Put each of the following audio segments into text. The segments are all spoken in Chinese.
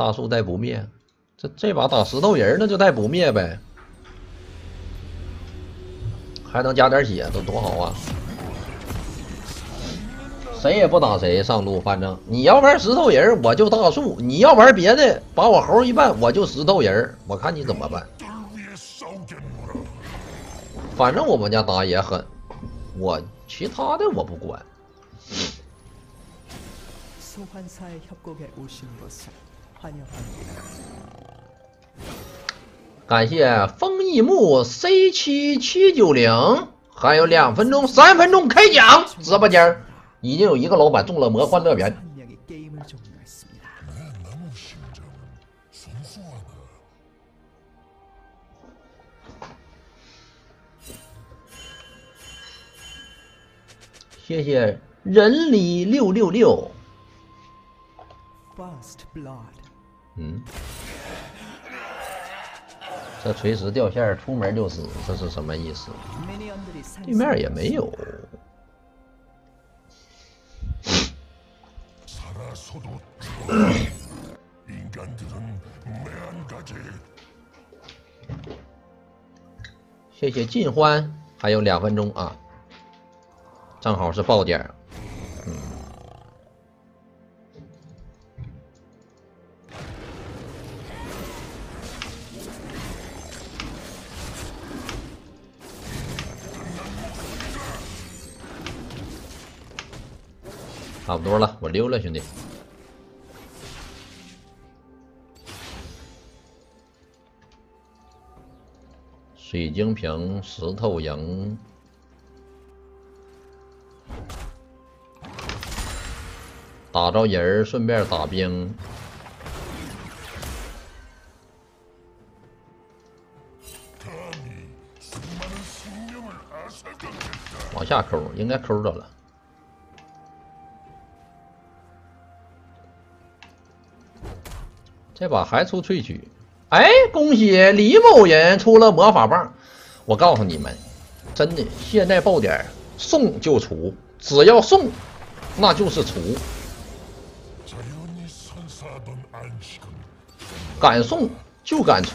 大树带不灭，这这把打石头人那就带不灭呗，还能加点血，这多好啊！谁也不打谁上路，反正你要玩石头人，我就大树；你要玩别的，把我猴一半，我就石头人。我看你怎么办。反正我们家打野狠，我其他的我不管。感谢风一木 C 七七九零，还有两分钟，三分钟开奖，直播间已经有一个老板中了魔幻乐园。谢谢人里六六六。嗯，这垂直掉线出门就死，这是什么意思？对面也没有。谢谢尽欢，还有两分钟啊，正好是爆点。差不多了，我溜了，兄弟。水晶瓶、石头营，打着人，顺便打兵，往下抠，应该抠着了。这把还出萃取。哎，恭喜李某人出了魔法棒！我告诉你们，真的，现在爆点送就出，只要送，那就是出。敢送就敢出。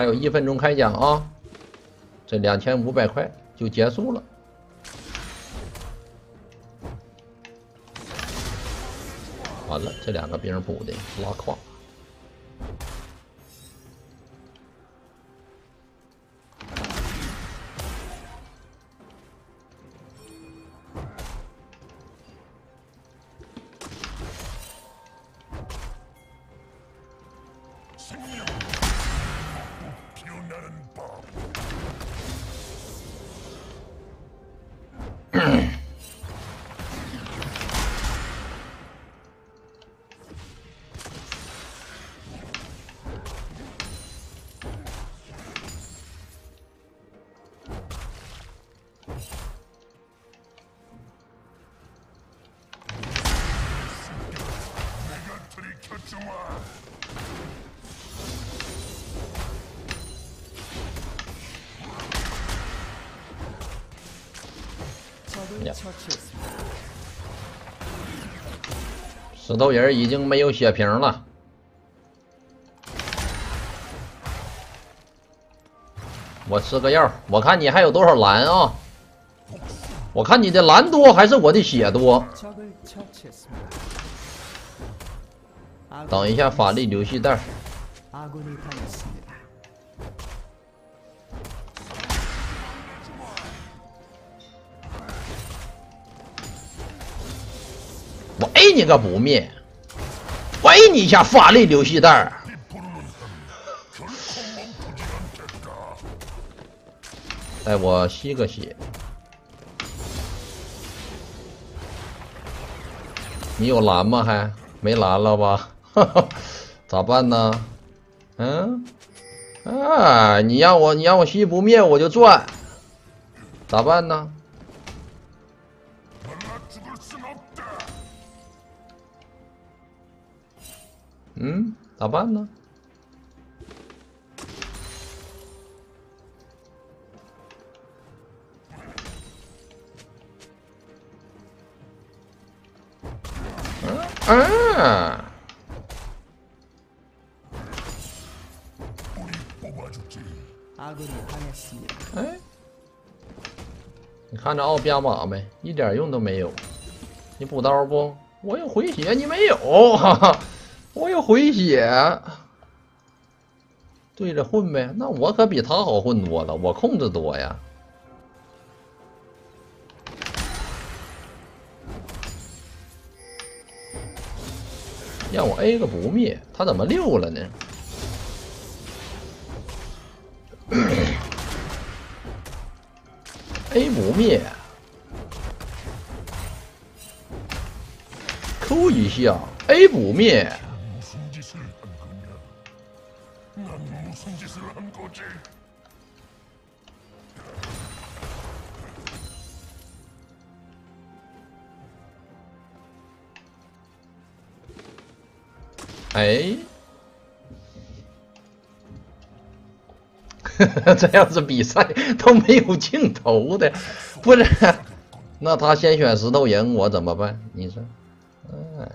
还有一分钟开奖啊！这两千五百块就结束了。完了，这两个兵补的拉胯。石头 人已经没有血瓶了，我吃个药。我看你还有多少蓝啊？我看你的蓝多还是我的血多？等一下，法力流系带。我 A 你个不灭！我 A 你一下法力流系带带我吸个血。你有蓝吗？还没蓝了吧？咋办呢？嗯？啊！你让我你让我吸不灭我就转，咋办呢？嗯，咋办呢？嗯。哎，你看着奥比亚马没？一点用都没有。你补刀不？我有回血，你没有。哈哈，我有回血。对着混呗。那我可比他好混多了，我控制多呀。让我 A 个不灭，他怎么溜了呢？A 不灭，Q 一下，A 不灭。哎。这样子比赛都没有镜头的，不是？那他先选石头赢，我怎么办？你说？哎，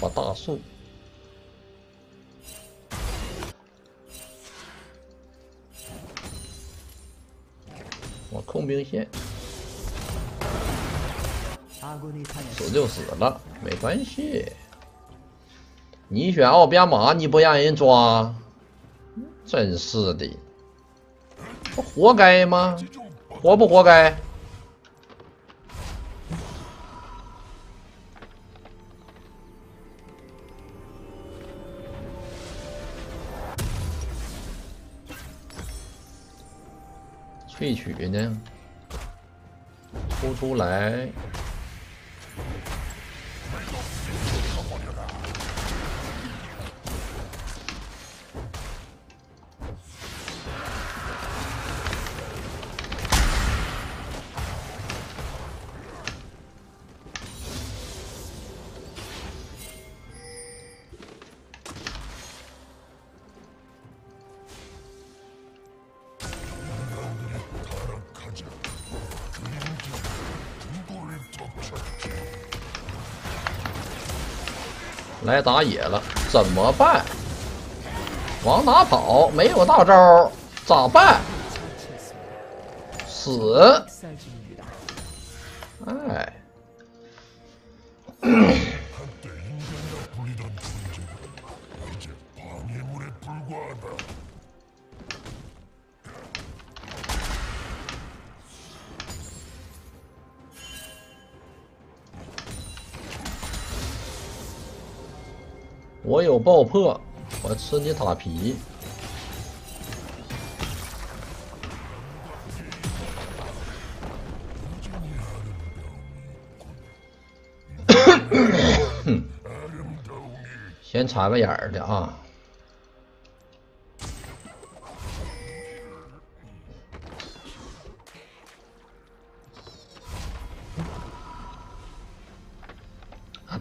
我大树，我控兵线，死就死了，没关系。你选奥比亚马，你不让人抓？真是的，活该吗？活不活该？萃取呢？抽出来。来打野了，怎么办？往哪跑？没有大招，咋办？死！哎。我有爆破，我吃你塔皮。先插个眼儿的啊！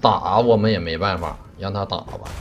打我们也没办法。让他打吧。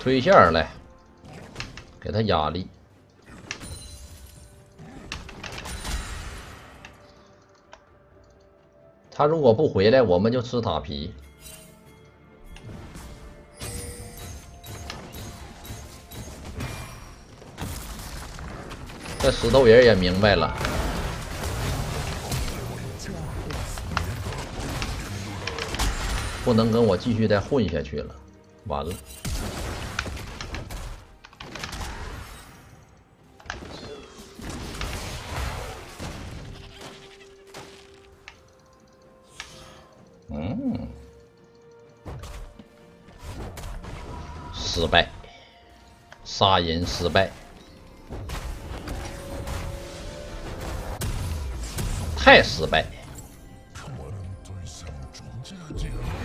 推线儿来给他压力。他如果不回来我们就吃塔皮。这石头人也明白了。不能跟我继续再混下去了，完了。嗯，失败，杀人失败。太失败，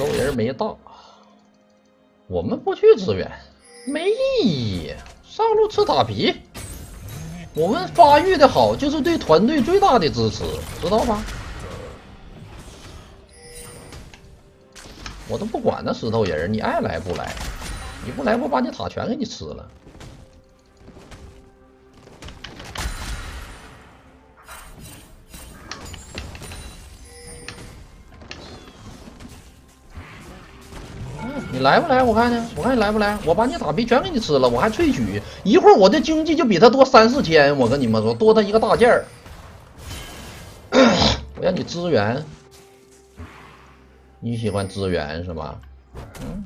石头人没到，我们不去支援，没意义。上路吃塔皮，我们发育的好就是对团队最大的支持，知道吧？我都不管那石头人，你爱来不来？你不来，我把你塔全给你吃了。你来不来？我看呢，我看你来不来？我把你塔皮全给你吃了，我还萃取，一会儿我的经济就比他多三四千。我跟你们说，多他一个大件儿。我让你支援，你喜欢支援是吧？嗯。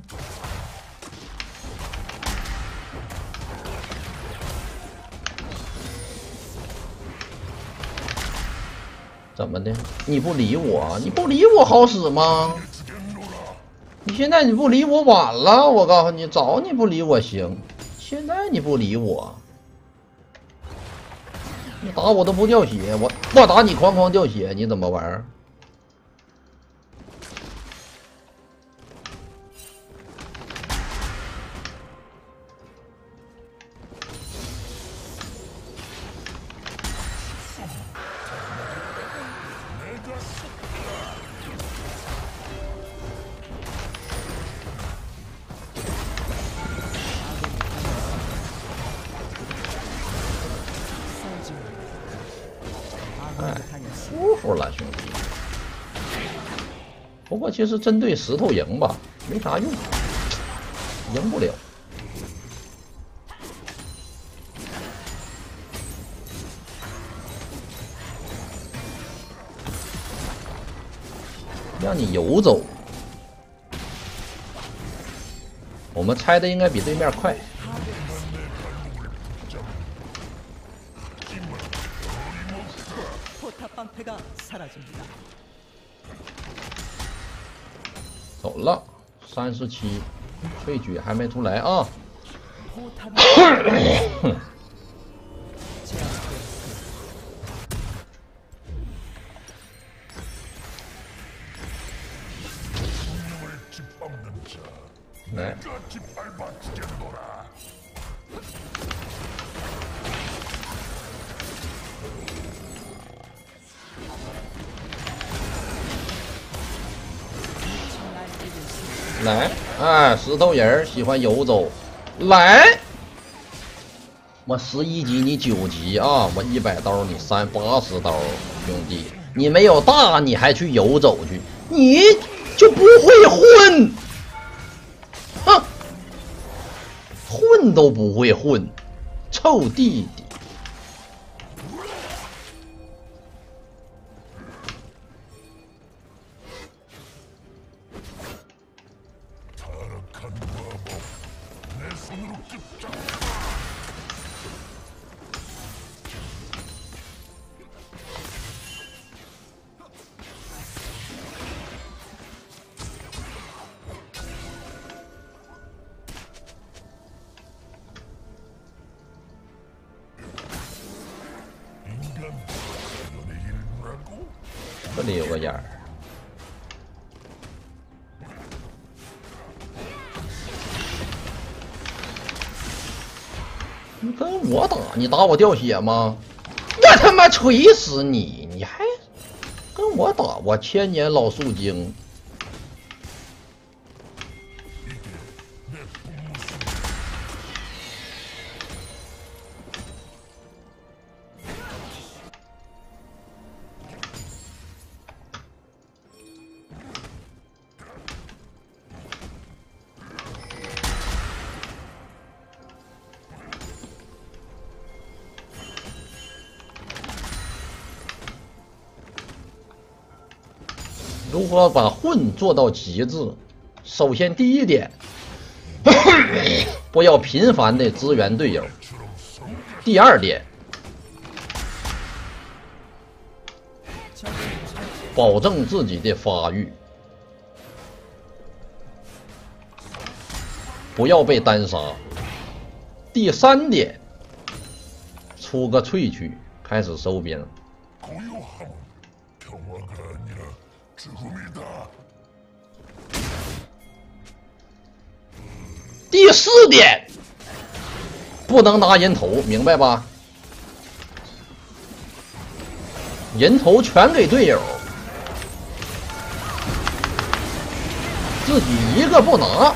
怎么的？你不理我？你不理我好使吗？你现在你不理我晚了，我告诉你，早你不理我行，现在你不理我，你打我都不掉血，我我打你哐哐掉血，你怎么玩？其实针对石头赢吧，没啥用，赢不了。让你游走，我们拆的应该比对面快。好了，三十七，萃取还没出来啊！来，哎，石头人喜欢游走，来，我十一级你九级啊，我一百刀你三八十刀，兄弟，你没有大你还去游走去，你就不会混，哼，混都不会混，臭弟弟。里有个眼儿。你跟我打，你打我掉血吗？我他妈锤死你！你还跟我打，我千年老树精。如何把混做到极致？首先，第一点，不要频繁的支援队友。第二点，保证自己的发育，不要被单杀。第三点，出个萃取，开始收兵。第四点，不能拿人头，明白吧？人头全给队友，自己一个不拿。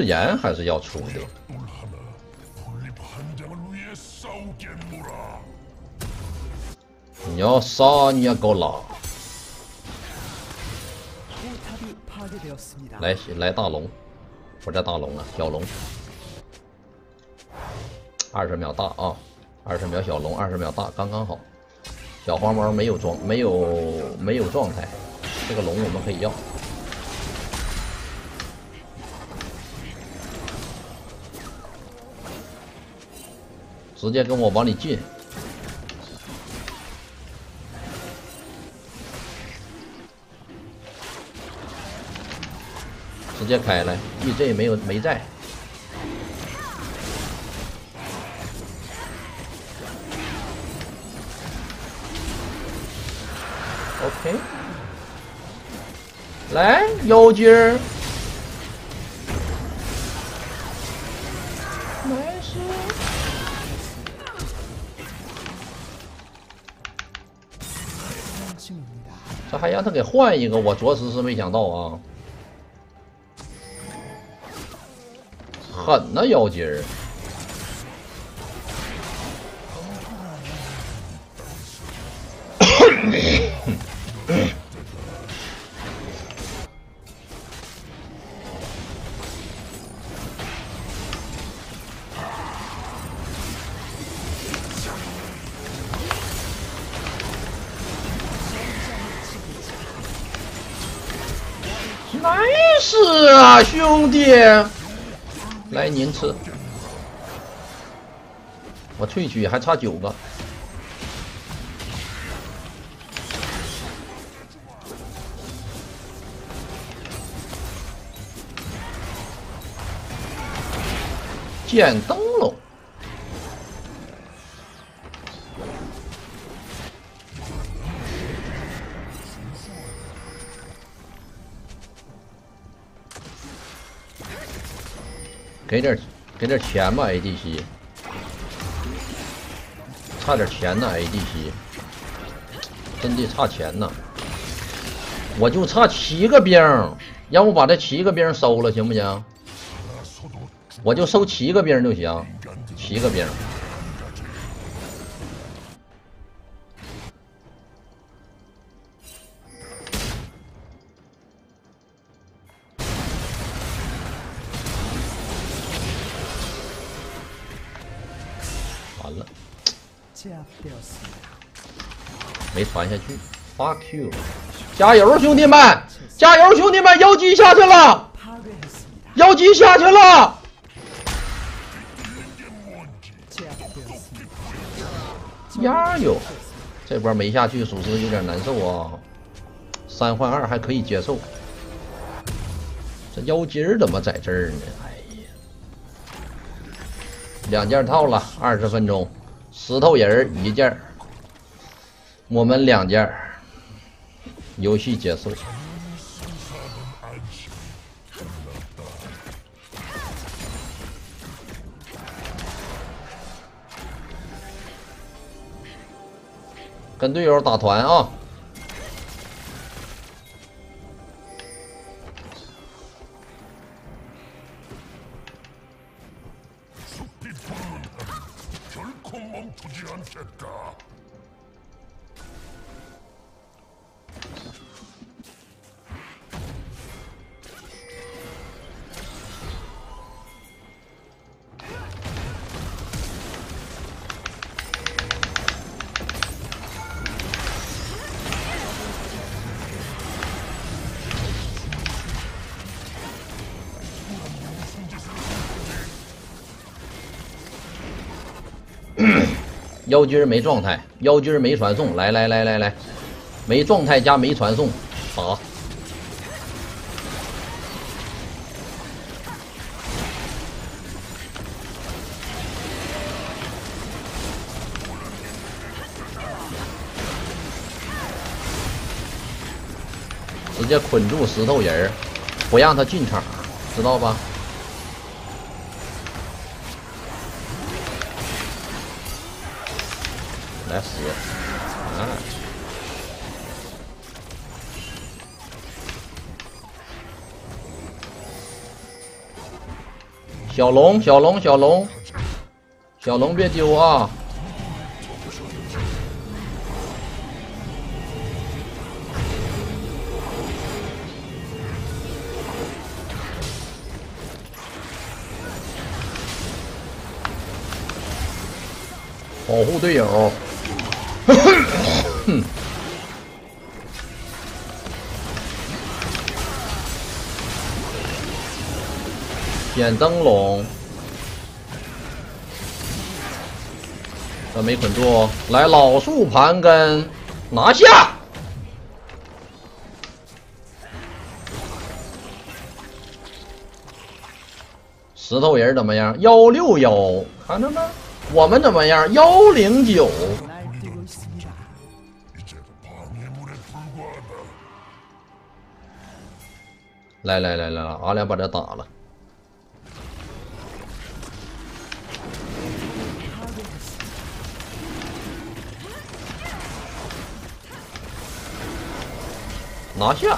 日炎还是要出的。你要杀你也够拉。来来大龙，不是大龙啊，小龙。二十秒大啊，二十秒小龙，二十秒大，刚刚好。小黄毛没有状，没有没有状态，这个龙我们可以要。直接跟我往里进，直接开来，EZ 没有没在。OK，来妖精儿。让他给换一个，我着实是没想到啊！狠呐，妖精儿来，您吃。我萃取还差九个。捡灯笼。给点给点钱吧，ADC，差点钱呢，ADC，真的差钱呢，我就差七个兵，让我把这七个兵收了，行不行？我就收七个兵就行，七个兵。没传下去，fuck you！加油，兄弟们！加油，兄弟们！妖姬下去了，妖姬下去了。呀哟，这波没下去，属实有点难受啊。三换二还可以接受，这妖精怎么在这儿呢？哎呀，两件套了，二十分钟，石头人一件，我们两件，游戏结束。跟队友打团啊！妖精没状态，妖精没传送，来来来来来，没状态加没传送，打！直接捆住石头人儿不让他进场，知道吧？来死！啊！小龙，小龙，小龙，小龙别丢啊！保护队友。哼！点灯笼，这没捆住，来老树盘根，拿下！石头人怎么样？幺六幺，看着呢。我们怎么样？幺零九。来来来来，俺俩把这打了。拿下。